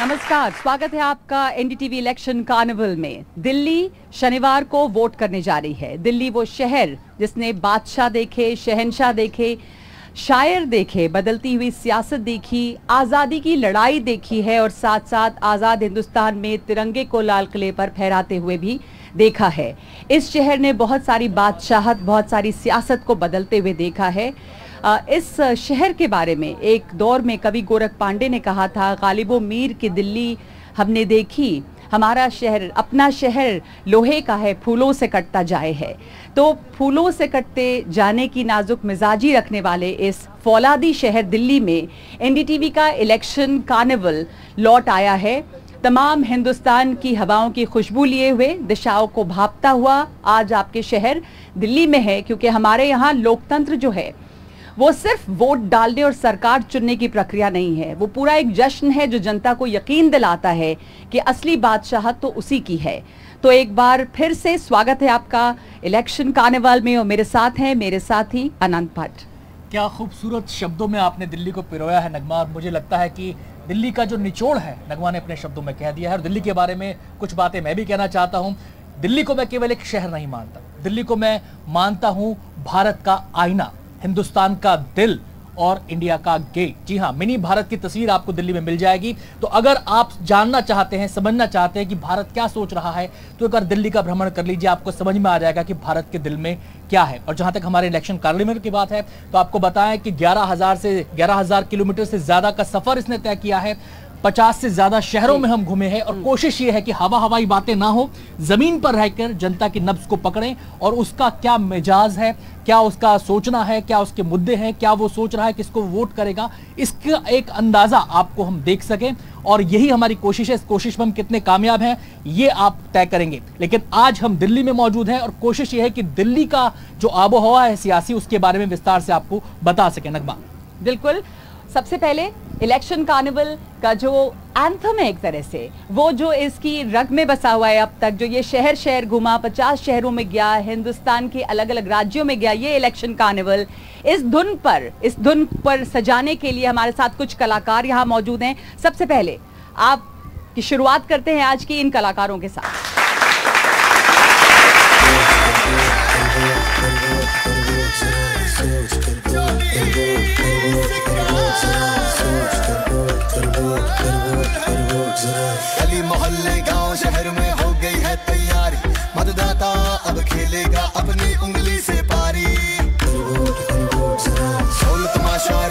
नमस्कार, स्वागत है आपका एनडीटीवी इलेक्शन कार्निवल में। दिल्ली शनिवार को वोट करने जा रही है। दिल्ली वो शहर जिसने बादशाह देखे, शहनशाह देखे, शायर देखे, बदलती हुई सियासत देखी, आज़ादी की लड़ाई देखी है और साथ साथ आज़ाद हिंदुस्तान में तिरंगे को लाल किले पर फहराते हुए भी देखा है। इस शहर ने बहुत सारी बादशाहत, बहुत सारी सियासत को बदलते हुए देखा है। इस शहर के बारे में, एक दौर में कवि गोरख पांडे ने कहा था, गालिबो मीर की दिल्ली हमने देखी, हमारा शहर, अपना शहर लोहे का है, फूलों से कटता जाए है। तो फूलों से कटते जाने की नाजुक मिजाजी रखने वाले इस फौलादी शहर दिल्ली में, एनडीटीवी का इलेक्शन कार्निवल लौट आया है। तमाम हिंदुस्तान की हवाओं की खुशबू लिए हुए, दिशाओं को भापता हुआ आज आपके शहर दिल्ली में है, क्योंकि हमारे यहाँ लोकतंत्र जो है वो सिर्फ़ वोट डालने और सरकार चुनने की प्रक्रिया नहीं है। वो पूरा एक जश्न है जो जनता को यकीन दिलाता है कि असली बादशाह तो उसी की है। तो एक बार फिर से स्वागत है आपका इलेक्शन कार्निवाल में और मेरे साथ हैं, मेरे साथ ही अनंत भट्ट। क्या खूबसूरत शब्दों में आपने दिल्ली को पिरोया है, नगमा मुझे लगता है कि दिल्ली का जो निचोड़ है, नगमा ने अपने शब्दों में कह दिया है, और दिल्ली के बारे में कुछ बातें मैं भी कहना चाहता हूँ। दिल्ली को मैं केवल एक शहर नहीं मानता, दिल्ली को मैं मानता हूँ भारत का आईना। हिंदुस्तान का दिल और इंडिया का गेट। जी हाँ मिनी भारत की तस्वीर आपको दिल्ली में मिल जाएगी। तो अगर आप जानना चाहते हैं, समझना चाहते हैं कि भारत क्या सोच रहा है तो बार दिल्ली का भ्रमण कर लीजिए। आपको समझ में आ जाएगा कि भारत के दिल में क्या है। और जहाँ तक हमारे इलेक्शन कार्निवल की बात है तो आपको बताएँ कि 11000 से 11000 किलोमीटर से ज़्यादा का सफ़र इसने तय किया है। पचास से ज़्यादा शहरों में हम घूमे हैं और हम्म। कोशिश ये है कि हवा हवाई बातें ना हो ज़मीन पर रहकर जनता की नब्ज को पकड़ें और उसका क्या मिजाज है क्या उसका सोचना है क्या उसके मुद्दे हैं क्या वो सोच रहा है किसको वोट करेगा इसका एक अंदाज़ा आपको हम देख सकें और यही हमारी कोशिश है। इस कोशिश में हम कितने कामयाब हैं ये आप तय करेंगे। लेकिन आज हम दिल्ली में मौजूद हैं और कोशिश ये है कि दिल्ली का जो आबो हवा है सियासी उसके बारे में विस्तार से आपको बता सके। नगमा। बिल्कुल। सबसे पहले इलेक्शन कार्निवल का जो एंथम है एक तरह से, वो जो इसकी रग में बसा हुआ है अब तक, जो ये शहर शहर घुमा, पचास शहरों में गया, हिंदुस्तान के अलग अलग राज्यों में गया, ये इलेक्शन कार्निवल, इस धुन पर, इस धुन पर सजाने के लिए हमारे साथ कुछ कलाकार यहाँ मौजूद हैं। सबसे पहले, आप की शुरुआत करते हैं आज की इन कलाकारों के साथ। गली मोहल्ले गाँव शहर में हो गई है तैयारी। मतदाता अब खेलेगा अपनी उंगली से पारी। तमाशा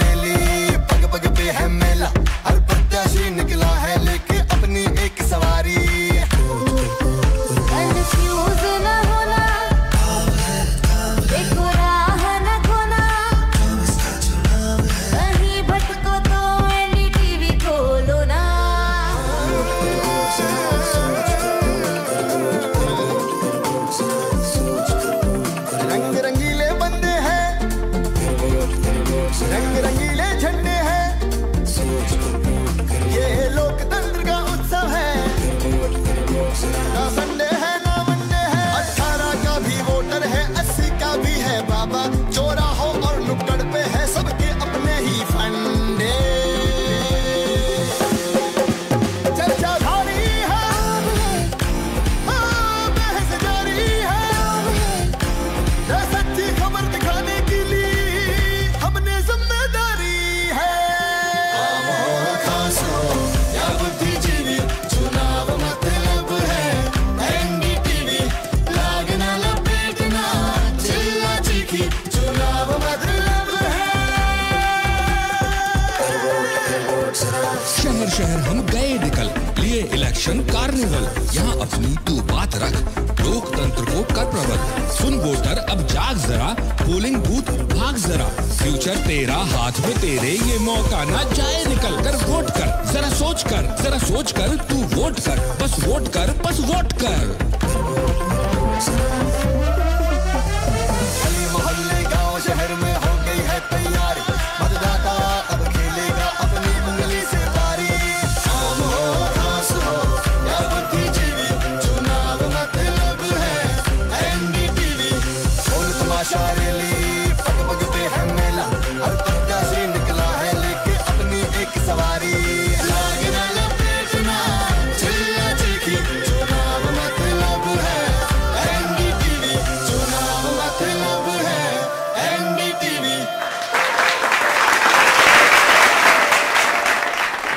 सोच कर जरा सोच कर तू वोट कर। बस वोट कर बस वोट कर।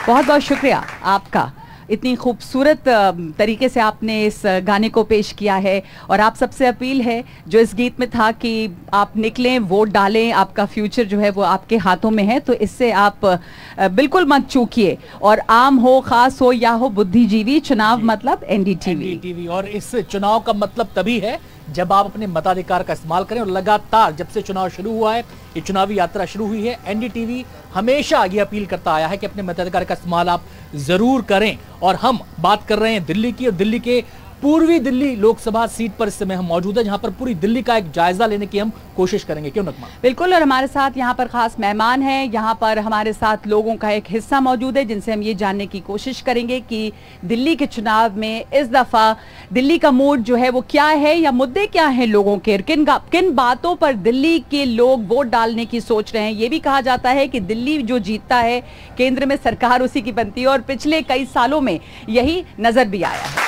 बहुत बहुत शुक्रिया आपका। इतनी खूबसूरत तरीके से आपने इस गाने को पेश किया है और आप सबसे अपील है जो इस गीत में था कि आप निकलें वोट डालें आपका फ्यूचर जो है वो आपके हाथों में है तो इससे आप बिल्कुल मत चूकिए। और आम हो खास हो या हो बुद्धिजीवी चुनाव मतलब एनडीटीवी। एनडीटीवी। और इस चुनाव का मतलब तभी है जब आप अपने मताधिकार का इस्तेमाल करें और लगातार जब से चुनाव शुरू हुआ है, ये चुनावी यात्रा शुरू हुई है एनडीटीवी हमेशा ये अपील करता आया है कि अपने मताधिकार का इस्तेमाल आप ज़रूर करें। और हम बात कर रहे हैं दिल्ली की और दिल्ली के पूर्वी दिल्ली लोकसभा सीट पर इस समय हम मौजूद है, जहाँ पर पूरी दिल्ली का एक जायजा लेने की हम कोशिश करेंगे। क्यों, नकमा? बिल्कुल, और हमारे साथ यहाँ पर खास मेहमान हैं। यहाँ पर हमारे साथ लोगों का एक हिस्सा मौजूद है, जिनसे हम ये जानने की कोशिश करेंगे कि दिल्ली के चुनाव में इस दफ़ा दिल्ली का मूड जो है वो क्या है, या मुद्दे क्या है लोगों के किन किन बातों पर दिल्ली के लोग वोट डालने की सोच रहे हैं? ये भी कहा जाता है कि दिल्ली जो जीतता है, केंद्र में सरकार उसी की बनती है, और पिछले कई सालों में यही नज़र भी आया है।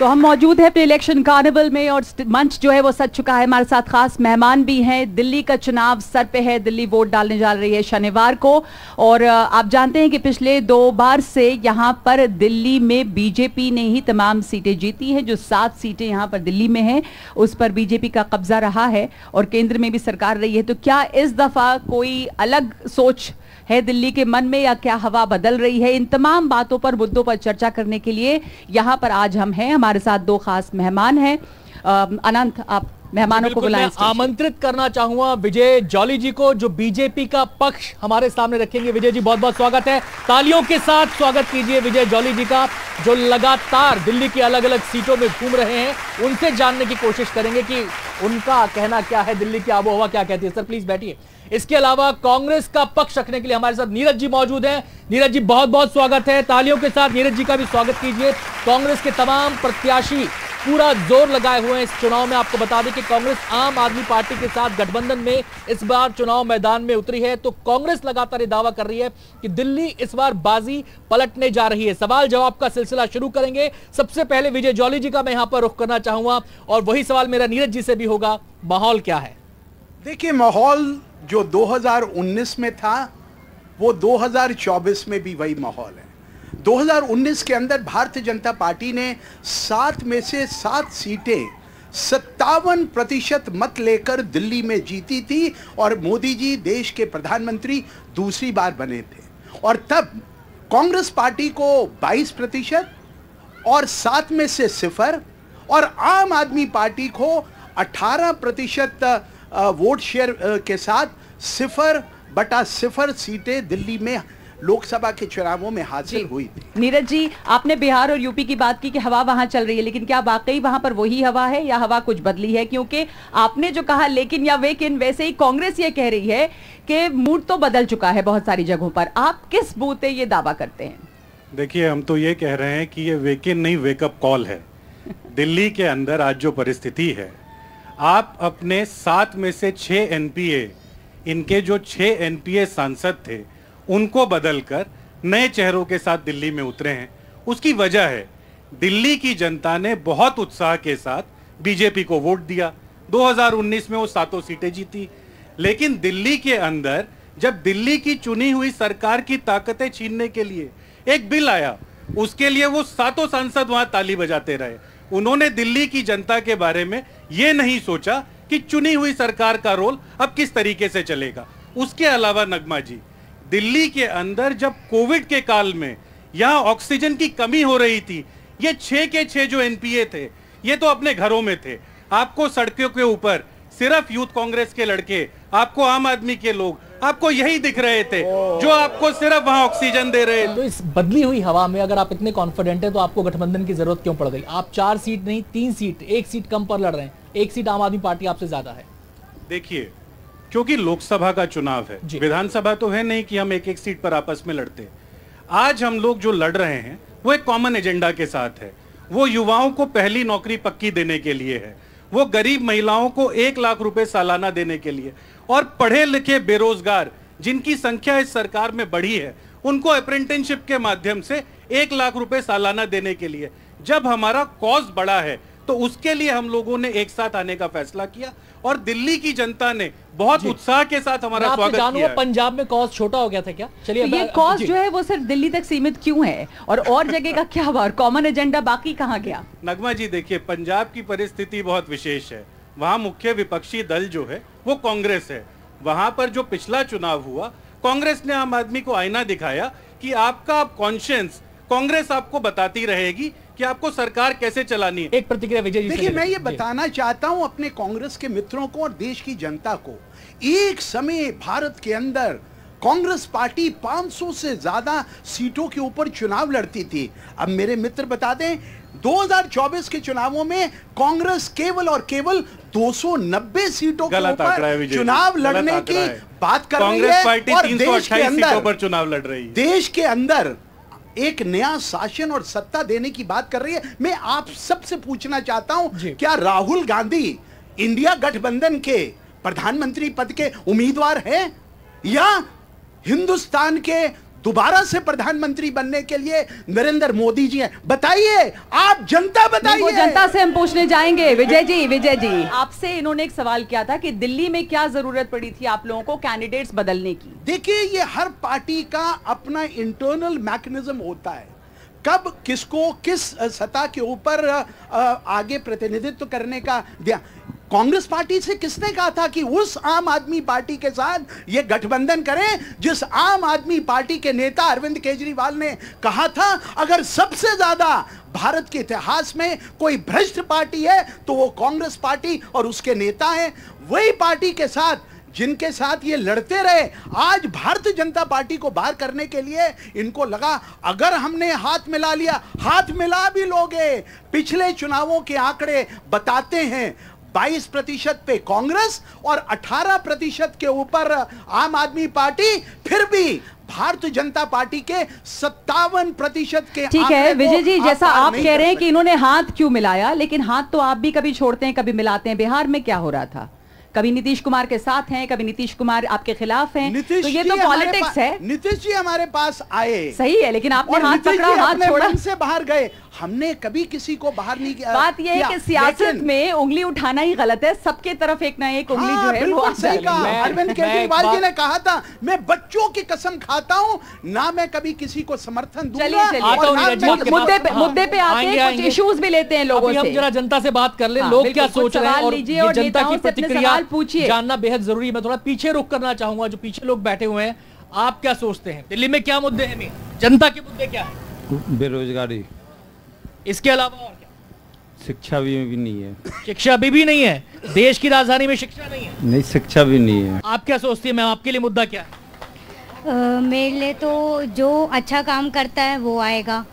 तो हम मौजूद है अपने इलेक्शन कार्निवल में और मंच जो है वो सज चुका है हमारे साथ खास मेहमान भी हैं। दिल्ली का चुनाव सर पे है, दिल्ली वोट डालने जा रही है शनिवार को। और आप जानते हैं कि पिछले दो बार से यहाँ पर दिल्ली में बीजेपी ने ही तमाम सीटें जीती हैं। जो सात सीटें यहाँ पर दिल्ली में हैं, उस पर बीजेपी का कब्जा रहा है और केंद्र में भी सरकार रही है। तो क्या इस दफ़ा कोई अलग सोच है दिल्ली के मन में या क्या हवा बदल रही है? इन तमाम बातों पर, मुद्दों पर चर्चा करने के लिए यहाँ पर आज हम हैं। हमारे साथ दो खास मेहमान हैं। अनंत आप मेहमानों को बुलाएँ मैं आमंत्रित करना चाहूँगा विजय जॉली जी को जो बीजेपी का पक्ष हमारे सामने रखेंगे। विजय जी बहुत बहुत स्वागत है। तालियों के साथ स्वागत कीजिए विजय जॉली जी का जो लगातार दिल्ली की अलग अलग सीटों में घूम रहे हैं। उनसे जानने की कोशिश करेंगे कि उनका कहना क्या है दिल्ली की आबोहवा क्या कहती है। सर प्लीज़ बैठिए। इसके अलावा कांग्रेस का पक्ष रखने के लिए हमारे साथ नीरज जी मौजूद हैं। नीरज जी बहुत बहुत स्वागत है। तालियों के साथ नीरज जी का भी स्वागत कीजिए। कांग्रेस के तमाम प्रत्याशी पूरा ज़ोर लगाए हुए हैं इस चुनाव में। आपको बता दें कि कांग्रेस आम आदमी पार्टी के साथ गठबंधन में इस बार चुनाव मैदान में उतरी है। तो कांग्रेस लगातार दावा कर रही है कि दिल्ली इस बार बाजी पलटने जा रही है। सवाल जवाब का सिलसिला शुरू करेंगे। सबसे पहले विजय जौली जी का मैं यहाँ पर रुख करना चाहूँगा और वही सवाल मेरा नीरज जी से भी होगा। माहौल क्या है? देखिए, माहौल जो 2019 में था, वो 2024 में भी वही माहौल है। 2019 के अंदर भारतीय जनता पार्टी ने सात में से सात सीटें सत्तावन प्रतिशत मत लेकर दिल्ली में जीती थी और मोदी जी देश के प्रधानमंत्री दूसरी बार बने थे। और तब कांग्रेस पार्टी को 22 प्रतिशत और सात में से सिफर और आम आदमी पार्टी को 18 प्रतिशत वोट शेयर के साथ सिफर बटा सिफर सीटें दिल्ली में लोकसभा के चुनावों में हासिल हुई। थी नीरज जी आपने बिहार और यूपी की बात की कि हवा वहाँ चल रही है लेकिन क्या वाकई वहाँ पर वही हवा है या हवा कुछ बदली है? क्योंकि आपने जो कहा लेकिन या वेकिन वैसे ही कांग्रेस ये कह रही है कि मूड तो बदल चुका है बहुत सारी जगहों पर। आप किस बूथ पे ये दावा करते हैं? देखिए हम तो ये कह रहे हैं कि ये वेकिन नहीं वेकअप कॉल है। दिल्ली के अंदर आज जो परिस्थिति है आप अपने सात में से छह एनपीए इनके जो छह एनपीए सांसद थे, उनको बदलकर नए चेहरों के साथ दिल्ली में उतरे हैं। उसकी वजह है, दिल्ली की जनता ने बहुत उत्साह के साथ बीजेपी को वोट दिया। 2019 में वो सातों सीटें जीती। लेकिन दिल्ली के अंदर, जब दिल्ली की चुनी हुई सरकार की ताकतें छीनने के लिए एक बिल आया, उसके लिए वो सातों सांसद वहाँ ताली बजाते रहे। उन्होंने दिल्ली की जनता के बारे में ये नहीं सोचा कि चुनी हुई सरकार का रोल अब किस तरीके से चलेगा। उसके अलावा नगमा जी, दिल्ली के अंदर जब कोविड के काल में यहाँ ऑक्सीजन की कमी हो रही थी, ये छह के छह जो एनपीए थे, ये तो अपने घरों में थे। आपको सड़कों के ऊपर, सिर्फ़ यूथ कांग्रेस के लड़के, आपको आम आदमी के लोग आपको यही दिख रहे थे जो आपको सिर्फ़ वहाँ ऑक्सीजन दे रहे थे। तो इस बदली हुई हवा में अगर आप इतने कॉन्फिडेंट हैं तो आपको गठबंधन की ज़रूरत क्यों पड़ गई? आप चार सीट नहीं तीन सीट एक सीट कम पर लड़ रहे हैं। एक सीट आम आदमी पार्टी आपसे ज़्यादा है। देखिए क्योंकि लोकसभा का चुनाव है विधानसभा तो है नहीं कि हम एक एक सीट पर आपस में लड़ते। आज हम लोग जो लड़ रहे हैं वो एक कॉमन एजेंडा के साथ है। वो युवाओं को पहली नौकरी पक्की देने के लिए है। वो गरीब महिलाओं को एक लाख रुपए सालाना देने के लिए। और पढ़े लिखे बेरोजगार जिनकी संख्या इस सरकार में बढ़ी है उनको अप्रेंटिसशिप के माध्यम से एक लाख रुपए सालाना देने के लिए। जब हमारा कॉज बड़ा है तो उसके लिए हम लोगों ने एक साथ आने का फैसला किया और दिल्ली की जनता ने बहुत उत्साह के साथ हमारा स्वागत किया है। पंजाब में कॉज छोटा हो गया था क्या? चलिए तो ये कॉज जो। है वो सिर्फ़ दिल्ली तक सीमित क्यों है? और और जगह का क्या हुआ? कॉमन एजेंडा बाकी कहाँ गया? नगमा जी देखिए पंजाब की परिस्थिति बहुत विशेष है। वहाँ मुख्य विपक्षी दल जो है वो कांग्रेस है। वहाँ पर जो पिछला चुनाव हुआ कांग्रेस ने आम आदमी को आईना दिखाया कि आपका कॉन्शियंस कांग्रेस आपको बताती रहेगी कि आपको सरकार कैसे चलानी है। एक प्रतिक्रिया विजय जी देखिए मैं ये। बताना चाहता हूँ अपने कांग्रेस के मित्रों को और देश की जनता को एक समय भारत के अंदर कांग्रेस पार्टी 500 से ज़्यादा सीटों के ऊपर चुनाव लड़ती थी। अब मेरे मित्र बता दें 2024 के चुनावों में कांग्रेस केवल और केवल 290 सीटों के ऊपर चुनाव लड़ने की बात कर रही है पार्टी और देश के अंदर पर चुनाव लड़ रही है। देश के अंदर एक नया शासन और सत्ता देने की बात कर रही है। मैं आप सबसे पूछना चाहता हूँ क्या राहुल गांधी इंडिया गठबंधन के प्रधानमंत्री पद के उम्मीदवार हैं या हिंदुस्तान के दोबारा से प्रधानमंत्री बनने के लिए नरेंद्र मोदी जी हैं। बताइए आप जनता बताइए। जनता से हम पूछने जाएँगे। विजय जी विजय जी। आपसे इन्होंने एक सवाल किया था कि दिल्ली में क्या ज़रूरत पड़ी थी आप लोगों को कैंडिडेट्स बदलने की? देखिए ये हर पार्टी का अपना इंटरनल मैकेनिज्म होता है। कब किसको किस सतह के ऊपर आगे प्रतिनिधित्व करने का दिया। कांग्रेस पार्टी से किसने कहा था कि उस आम आदमी पार्टी के साथ ये गठबंधन करें, जिस आम आदमी पार्टी के नेता अरविंद केजरीवाल ने कहा था, अगर सबसे ज़्यादा भारत के इतिहास में कोई भ्रष्ट पार्टी है तो वो कांग्रेस पार्टी और उसके नेता हैं। वही पार्टी के साथ, जिनके साथ ये लड़ते रहे, आज भारतीय जनता पार्टी को बाहर करने के लिए इनको लगा, अगर हमने हाथ मिला लिया, हाथ मिला भी लोगे, पिछले चुनावों के आंकड़े बताते हैं 22 प्रतिशत पे कांग्रेस और 18 प्रतिशत के ऊपर आम आदमी पार्टी फिर भी भारतीय जनता पार्टी के सत्तावन प्रतिशत के ठीक है विजय जी जैसा आप कह रहे हैं कि इन्होंने हाथ क्यों मिलाया लेकिन हाथ तो आप भी कभी छोड़ते हैं कभी मिलाते हैं। बिहार में क्या हो रहा था? कभी नीतीश कुमार के साथ हैं कभी नीतीश कुमार आपके खिलाफ हैं नीतीश तो ये तो पॉलिटिक्स है। नीतीश जी हमारे पास आए। सही है लेकिन आपने हाथ पकड़ा हाथ छोड़ा। से बाहर गए। हमने कभी किसी को बाहर नहीं किया। बात यह है। कि सियासत में उंगली उठाना ही गलत है। सबके तरफ़ एक ना एक उंगली हाँ, जो है वो सही कहा। अरविंद केजरीवाल जी ने कहा था मैं बच्चों की कसम खाता हूँ ना मैं कभी किसी को समर्थन दूँगा हूँ आपके मुद्दे पे हाँ, मुद्दे पे आते हैं कुछ इश्यूज़ भी लेते हैं लोगों से। जरा जनता से बात कर ले हाँ, लोग क्या सोच रहे हैं और जनता की प्रतिक्रिया सवाल पूछिए। जानना बेहद ज़रूरी है। मैं थोड़ा पीछे रुक करना चाहूँगा जो पीछे लोग बैठे हुए हैं। आप क्या सोचते हैं? दिल्ली में क्या मुद्दे हैं जनता के मुद्दे क्या है? बेरोजगारी। इसके अलावा और क्या? शिक्षा भी, भी नहीं है। शिक्षा अभी भी नहीं है। देश की राजधानी में शिक्षा नहीं है। नहीं शिक्षा भी नहीं है। आप क्या सोचती है? मैम आपके लिए मुद्दा क्या है? मेरे लिए तो जो अच्छा काम करता है वो आएगा।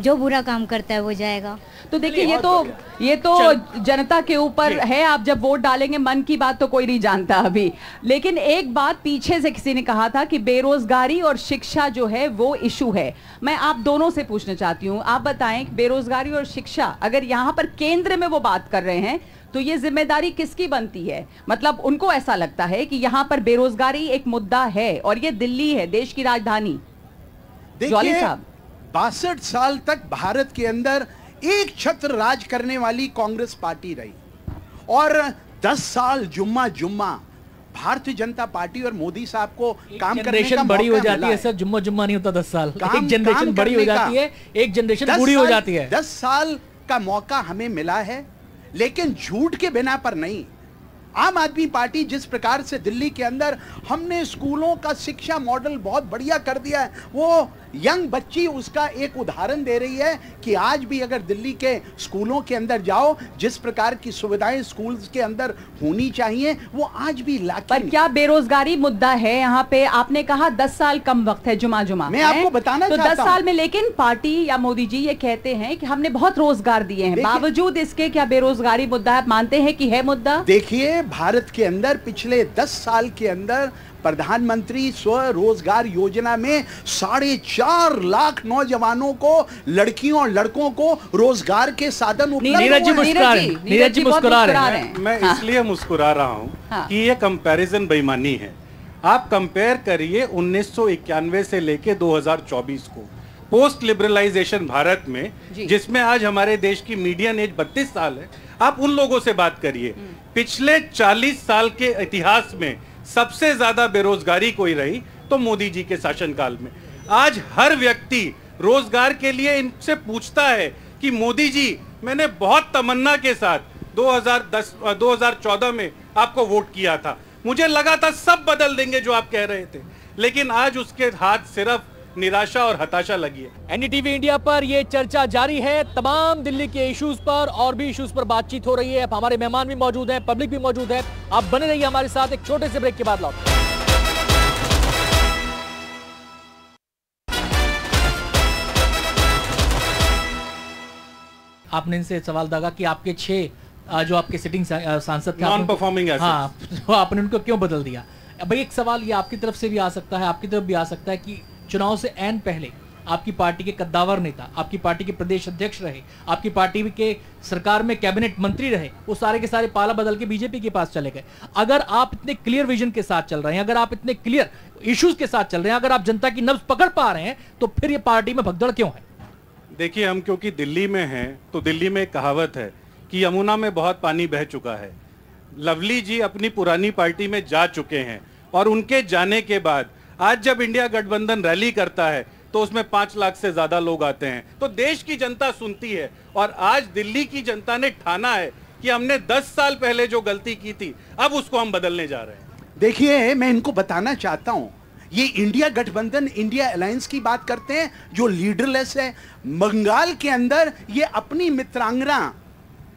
जो बुरा काम करता है वो जाएगा। तो देखिए ये तो ये तो जनता के ऊपर है आप जब वोट डालेंगे मन की बात तो कोई नहीं जानता अभी। लेकिन एक बात पीछे से किसी ने कहा था कि बेरोजगारी और शिक्षा जो है वो इशू है। मैं आप दोनों से पूछना चाहती हूँ आप बताएँ बेरोजगारी और शिक्षा अगर यहाँ पर केंद्र में वो बात कर रहे हैं तो ये ज़िम्मेदारी किसकी बनती है? मतलब उनको ऐसा लगता है कि यहाँ पर बेरोजगारी एक मुद्दा है और ये दिल्ली है देश की राजधानी। जॉली साहब। बासठ साल तक भारत के अंदर एक छत्र राज करने वाली कांग्रेस पार्टी रही। और 10 साल जुम्मा जुम्मा भारतीय जनता पार्टी और मोदी साहब को काम करने का बड़ी हो जाती है सर जुम्मा जुम्मा नहीं होता दस साल। काम- एक जनरेशन बड़ी हो जाती है एक जनरेशन बूढ़ी हो जाती है। दस साल का मौका हमें मिला है लेकिन झूठ के बिना पर नहीं। आम आदमी पार्टी जिस प्रकार से दिल्ली के अंदर हमने स्कूलों का शिक्षा मॉडल बहुत बढ़िया कर दिया है वो यंग बच्ची उसका एक उदाहरण दे रही है कि आज भी अगर दिल्ली के स्कूलों के अंदर जाओ जिस प्रकार की सुविधाएँ स्कूल्स के अंदर होनी चाहिए वो आज भी पर क्या बेरोजगारी मुद्दा है यहाँ पे? आपने कहा दस साल कम वक्त है जुमा जुमा मैं? आपको बताना तो दस साल में लेकिन पार्टी या मोदी जी ये कहते हैं कि हमने बहुत रोज़गार दिए हैं। बावजूद इसके क्या बेरोजगारी मुद्दा आप मानते हैं कि है मुद्दा? देखिए भारत के अंदर पिछले 10 साल के अंदर प्रधानमंत्री स्वरोजगार योजना में साढ़े चार लाख नौजवानों को लड़कियों और लड़कों को रोज़गार के साधन नीरज जी मुस्कुरा नीरज जी मुस्कुरा रहे हैं। मैं। इसलिए मुस्कुरा रहा हूँ हाँ। कि ये कंपैरिजन बेईमानी है। आप कंपेयर करिए 1991 से लेके 2024 को। पोस्ट लिबरलाइजेशन भारत में जिसमें आज हमारे देश की मीडियन एज 32 साल है आप उन लोगों से बात करिए। पिछले 40 साल के इतिहास में सबसे ज़्यादा बेरोजगारी कोई रही तो मोदी जी के शासनकाल में। आज हर व्यक्ति रोज़गार के लिए इनसे पूछता है कि मोदी जी मैंने बहुत तमन्ना के साथ 2010 अ, 2014 में आपको वोट किया था। मुझे लगा था सब बदल देंगे जो आप कह रहे थे। लेकिन आज उसके हाथ सिर्फ़ निराशा और हताशा लगी है। एनडीटीवी इंडिया पर ये चर्चा जारी है। तमाम दिल्ली के इश्यूज़ पर और भी इश्यूज़ पर बातचीत हो रही है। अब हमारे मेहमान भी मौजूद हैं पब्लिक भी मौजूद है। आप बने रहिए हमारे साथ एक छोटे से ब्रेक के बाद लौट आपने इनसे सवाल दागा कि आपके छह जो आपके सिटिंग सांसद थे आपने- Non-performing हाँ तो आपने उनको क्यों बदल दिया? भाई एक सवाल ये आपकी तरफ़ से भी आ सकता है आपकी तरफ़ भी आ सकता है कि चुनाव से एन पहले आपकी पार्टी के कद्दावर नेता, आपकी पार्टी के प्रदेश अध्यक्ष रहे, आपकी पार्टी के सरकार में कैबिनेट मंत्री रहे, वो सारे के सारे पाला बदल के बीजेपी के पास चले गए। अगर आप इतने क्लियर विजन के साथ चल रहे हैं, अगर आप इतने क्लियर इश्यूज़ के साथ चल रहे हैं, अगर आप जनता की नब्ज पकड़ पा रहे हैं तो फिर ये पार्टी में भगदड़ क्यों है? देखिए, हम क्योंकि दिल्ली में हैं तो दिल्ली में कहावत है कि यमुना में बहुत पानी बह चुका है। लवली जी अपनी पुरानी पार्टी में जा चुके हैं और उनके जाने के बाद आज जब इंडिया गठबंधन रैली करता है तो उसमें पाँच लाख से ज़्यादा लोग आते हैं। तो देश की जनता सुनती है, और आज दिल्ली की जनता ने ठाना है कि हमने दस साल पहले जो गलती की थी, अब उसको हम बदलने जा रहे हैं। देखिए, मैं इनको बताना चाहता हूँ, ये इंडिया गठबंधन, इंडिया अलायंस की बात करते हैं, जो लीडरलेस है, बंगाल के अंदर ये अपनी मित्रांगना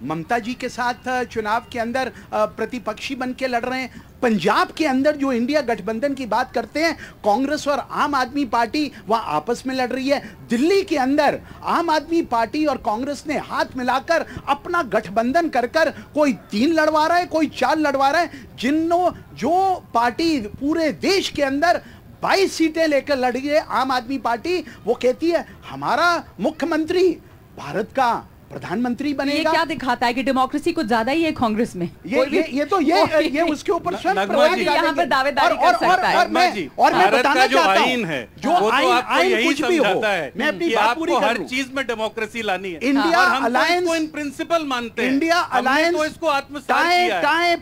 ममता जी के साथ चुनाव के अंदर प्रतिपक्षी बन के लड़ रहे हैं। पंजाब के अंदर जो इंडिया गठबंधन की बात करते हैं, कांग्रेस और आम आदमी पार्टी वहाँ आपस में लड़ रही है। दिल्ली के अंदर आम आदमी पार्टी और कांग्रेस ने हाथ मिलाकर अपना गठबंधन कर कर कोई तीन लड़वा रहा है, कोई चार लड़वा रहा है। जिन्हों, जो पार्टी पूरे देश के अंदर 22 सीटें लेकर लड़ रही है आम आदमी पार्टी, वो कहती है, हमारा मुख्यमंत्री भारत का प्रधानमंत्री ये क्या दिखाता है कि डेमोक्रेसी कुछ ज़्यादा ही है कांग्रेस में? ये ये ये तो ये ये उसके ऊपर। यहाँ पर दावेदारी कर सकता है। और मैं और मैं बताना चाहता हूँ, जो तो आइन कुछ भी हो मैं अपनी बात पूरी हर चीज़ में डेमोक्रेसी लानी है। इंडिया और हम अलायंस- इन प्रिंसिपल मानते हैं। इंडिया अलायंस तो इसको आत्मसात है।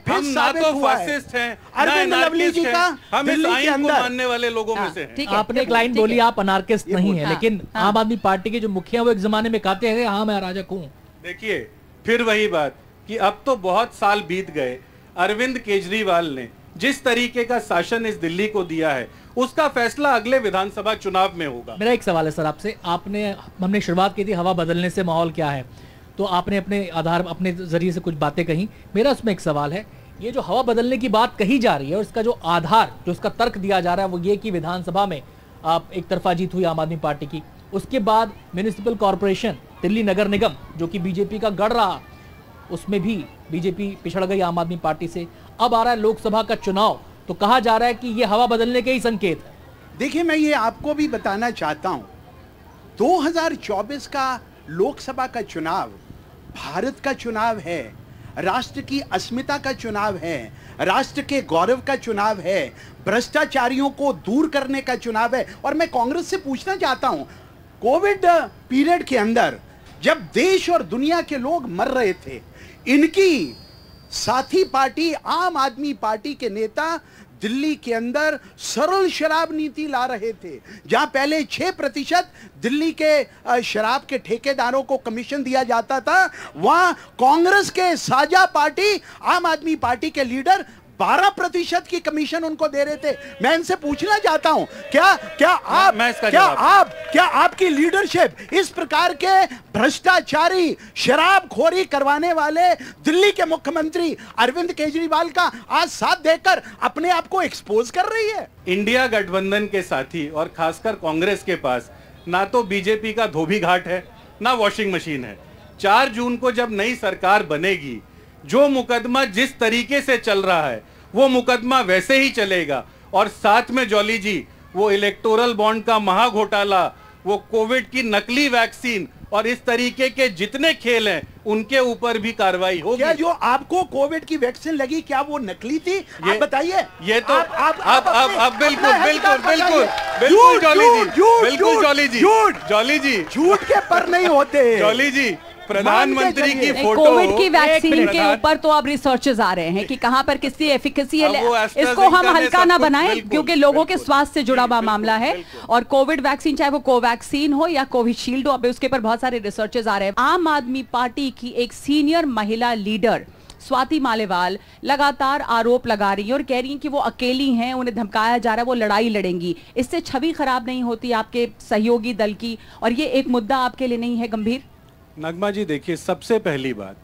तो। फासिस्ट हैं। अरविंद लवली जी का हम इस आइन को मानने वाले लोगों में हाँ, से हैं। ठीक आपने एक लाइन बोली आप अनार्किस्ट नहीं है हाँ, लेकिन हाँ। आम आदमी पार्टी के जो मुखिया वो एक जमाने में कहते हैं हाँ मैं अराजक हूँ देखिए, फिर वही बात कि अब तो बहुत साल बीत गए। अरविंद केजरीवाल ने जिस तरीके का शासन इस दिल्ली को दिया है, उसका फैसला अगले विधानसभा चुनाव में होगा। मेरा एक सवाल है सर आपसे। आपने, हमने शुरुआत की थी हवा बदलने से माहौल क्या है? तो आपने अपने आधार, अपने ज़रिए से कुछ बातें कही। मेरा उसमें एक सवाल है, ये जो हवा बदलने की बात कही जा रही है और इसका जो आधार, जो इसका तर्क दिया जा रहा है, वो ये कि विधानसभा में आप एक तरफा जीत हुई आम आदमी पार्टी की, उसके बाद म्यूनिसिपल कॉरपोरेशन दिल्ली नगर निगम, जो कि बीजेपी का गढ़ रहा, उसमें भी बीजेपी पिछड़ गई आम आदमी पार्टी से। अब आ रहा है लोकसभा का चुनाव तो कहा जा रहा है कि ये हवा बदलने के ही संकेत है। देखिए, मैं ये आपको भी बताना चाहता हूँ 2024 का लोकसभा का चुनाव, भारत का चुनाव है, राष्ट्र की अस्मिता का चुनाव है, राष्ट्र के गौरव का चुनाव है, भ्रष्टाचारियों को दूर करने का चुनाव है। और मैं कांग्रेस से पूछना चाहता हूँ, कोविड पीरियड के अंदर जब देश और दुनिया के लोग मर रहे थे, इनकी साथी पार्टी, आम आदमी पार्टी के नेता दिल्ली के अंदर सरल शराब नीति ला रहे थे, जहाँ पहले छह प्रतिशत दिल्ली के शराब के ठेकेदारों को कमीशन दिया जाता था, वहाँ कांग्रेस के साझा पार्टी, आम आदमी पार्टी के लीडर 12 प्रतिशत की कमीशन उनको दे रहे थे। मैं इनसे पूछना चाहता हूँ क्या क्या आप मैं इसका क्या आप क्या आपकी लीडरशिप इस प्रकार के भ्रष्टाचारी शराबखोरी करवाने वाले दिल्ली के मुख्यमंत्री अरविंद केजरीवाल का आज साथ देकर अपने आप को एक्सपोज कर रही है? इंडिया गठबंधन के साथी और खासकर कांग्रेस के पास ना तो बीजेपी का धोबी घाट है ना वॉशिंग मशीन है। चार जून को जब नई सरकार बनेगी जो मुकदमा जिस तरीके से चल रहा है वो मुकदमा वैसे ही चलेगा। और साथ में जॉली जी वो इलेक्टोरल बॉन्ड का महा घोटाला वो कोविड की नकली वैक्सीन और इस तरीके के जितने खेल हैं उनके ऊपर भी कार्रवाई होगी। क्या जो आपको कोविड की वैक्सीन लगी क्या वो नकली थी? ये- आप बताइए। ये तो आप आप अब अपने- अब बिल्कुल बिल्कुल बिल्कुल बिल्कुल जॉली जी। बिल्कुल जॉली जी। झूठ। जॉली जी। झूठ के पर नहीं होते। जॉली जी। प्रधानमंत्री की फ़ोटो। कोविड की वैक्सीन के ऊपर तो अब रिसर्चेज आ रहे हैं कि कहाँ पर किसकी एफिकेसी है। इसको हम हल्का ना बनाएँ क्योंकि लोगों के स्वास्थ्य से जुड़ा हुआ मामला है। और कोविड वैक्सीन चाहे वो कोवैक्सीन हो या कोविशील्ड हो अब उसके ऊपर बहुत सारे रिसर्चेज आ रहे हैं। आम आदमी पार्टी की एक सीनियर महिला लीडर स्वाति मालेवाल लगातार आरोप लगा रही है और कह रही है कि वो अकेली हैं उन्हें धमकाया जा रहा है वो लड़ाई लड़ेंगी। इससे छवि खराब नहीं होती आपके सहयोगी दल की और ये एक मुद्दा आपके लिए नहीं है गंभीर? नगमा जी, देखिए, सबसे पहली बात,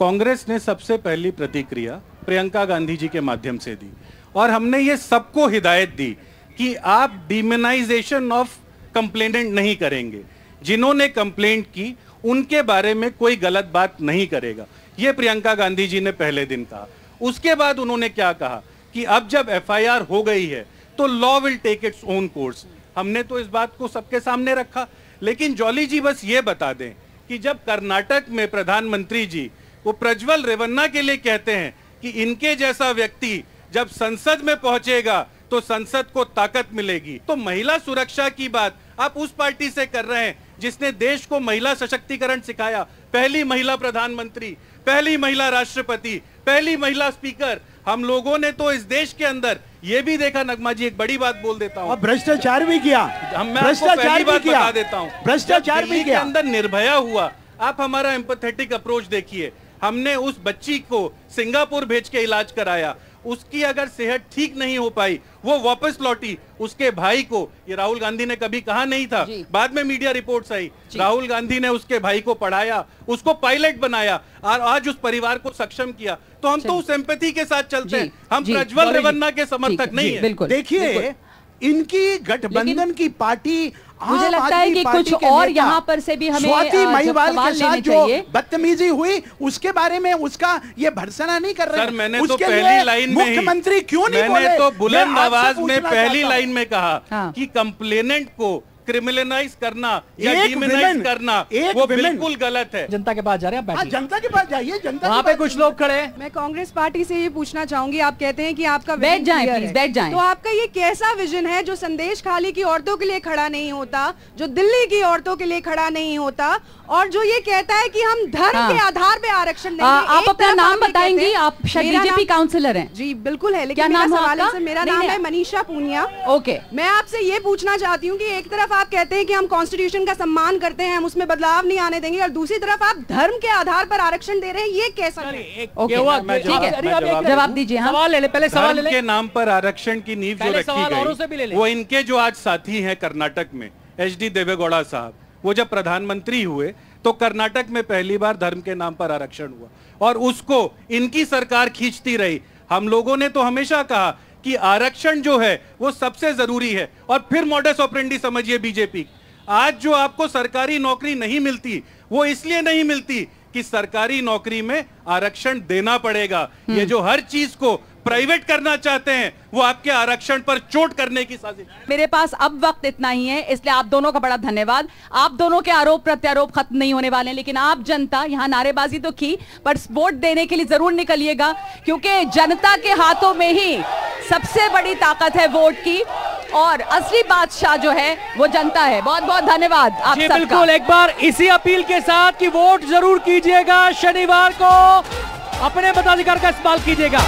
कांग्रेस ने सबसे पहली प्रतिक्रिया प्रियंका गांधी जी के माध्यम से दी। और हमने ये सबको हिदायत दी कि आप डिमोनाइजेशन ऑफ़ कंप्लेनेंट नहीं करेंगे। जिन्होंने कंप्लेंट की, उनके बारे में कोई गलत बात नहीं करेगा। ये प्रियंका गांधी जी ने पहले दिन कहा। उसके बाद उन्होंने क्या कहा कि अब जब एफआईआर हो गई है तो law will take its own course हमने तो इस बात को सबके सामने रखा। लेकिन जॉली जी, बस ये बता दें कि जब कर्नाटक में प्रधानमंत्री जी, वो प्रज्वल रेवन्ना के लिए कहते हैं कि इनके जैसा व्यक्ति जब संसद में पहुंचेगा तो संसद को ताकत मिलेगी। तो महिला सुरक्षा की बात आप उस पार्टी से कर रहे हैं, जिसने देश को महिला सशक्तिकरण सिखाया। पहली महिला प्रधानमंत्री, पहली महिला राष्ट्रपति, पहली महिला स्पीकर हम लोगों ने तो इस देश के अंदर ये भी देखा नगमा जी एक बड़ी बात बोल देता हूँ। भ्रष्टाचार भी किया। हम मैं भ्रष्टाचार भी बात किया। बता देता हूँ। भ्रष्टाचार भी किया। अंदर निर्भया हुआ आप हमारा एम्पथेटिक अप्रोच देखिए। हमने उस बच्ची को सिंगापुर भेज के इलाज कराया। उसकी अगर सेहत ठीक नहीं हो पाई वो वापस लौटी उसके भाई को। ये राहुल गांधी ने कभी कहा नहीं था। बाद में मीडिया रिपोर्ट्स आई। राहुल गांधी ने उसके भाई को पढ़ाया उसको पायलट बनाया और आज उस परिवार को सक्षम किया। तो हम तो उस एम्पति के साथ चलते हैं। हम प्रज्वल रेवन्ना के समर्थक नहीं है। देखिए इनकी गठबंधन की पार्टी मुझे लगता है कि कुछ और यहाँ पर से भी हमें, स्वाति महिवाल के साथ जो बदतमीजी हुई उसके बारे में उसका ये भरसना नहीं कर रहे सर हैं। मैंने तो पहली लाइन में मुख्यमंत्री क्यों नहीं मैंने बोले तो बुलंद आवाज़ में पहली लाइन में कहा हाँ। कि कंप्लेनेंट को क्रिमिनलाइज करना या डिमोनाइज women, करना एक वो बिल्कुल गलत है। जनता के पास जा रहे हैं आप हाँ बैठिए जनता के पास जाइए जनता वहाँ के पे कुछ लोग खड़े हैं। मैं कांग्रेस पार्टी से ये पूछना चाहूँगी आप कहते हैं कि आपका बैठ जाएँ। बैठ जाएँ। तो आपका ये कैसा विजन है जो संदेश खाली की औरतों के लिए खड़ा नहीं होता जो दिल्ली की औरतों के लिए खड़ा नहीं होता और जो ये कहता है कि हम धर्म हाँ। के आधार पे आरक्षण देंगे? आ, आप अपना नाम बताएँगी आप शायद बीजेपी काउंसिलर हैं। जी बिल्कुल है क्या लेकिन मेरा नाम है सवाल मेरा नहीं, नाम नहीं। है मनीषा पूनिया। ओके। मैं आपसे ये पूछना चाहती हूँ कि एक तरफ़ आप कहते हैं कि हम कॉन्स्टिट्यूशन का सम्मान करते हैं हम उसमें बदलाव नहीं आने देंगे और दूसरी तरफ़ आप धर्म के आधार पर आरक्षण दे रहे हैं ये कैसा है? है, जवाब- दीजिए हाँ। सवाल ले ले पहले सवाल ले धर्म ले के नाम पर आरक्षण की नींव जो रखी गई वो इनके जो आज साथी हैं कर्नाटक में एच डी देवेगौड़ा साहब वो जब प्रधानमंत्री हुए तो कर्नाटक में पहली बार धर्म के नाम पर आरक्षण हुआ। और उसको इनकी सरकार खींचती रही। हम लोगों ने तो हमेशा कहा कि आरक्षण जो है वो सबसे ज़रूरी है। और फिर मॉडर्स ऑपरेंडी समझिए बीजेपी आज जो आपको सरकारी नौकरी नहीं मिलती वो इसलिए नहीं मिलती कि सरकारी नौकरी में आरक्षण देना पड़ेगा। ये जो हर चीज़ को प्राइवेट करना चाहते हैं वो आपके आरक्षण पर चोट करने की साजिश। मेरे पास अब वक्त इतना ही है इसलिए आप दोनों का बड़ा धन्यवाद। आप दोनों के आरोप प्रत्यारोप खत्म नहीं होने वाले हैं लेकिन आप जनता यहाँ नारेबाजी तो की पर वोट देने के लिए ज़रूर निकलिएगा क्योंकि जनता के हाथों में ही सबसे बड़ी ताकत है वोट की और असली बादशाह जो है वो जनता है। बहुत बहुत धन्यवाद आप जी सबका। बिल्कुल एक बार इसी अपील के साथ कि वोट ज़रूर कीजिएगा शनिवार को अपने मताधिकार का इस्तेमाल कीजिएगा।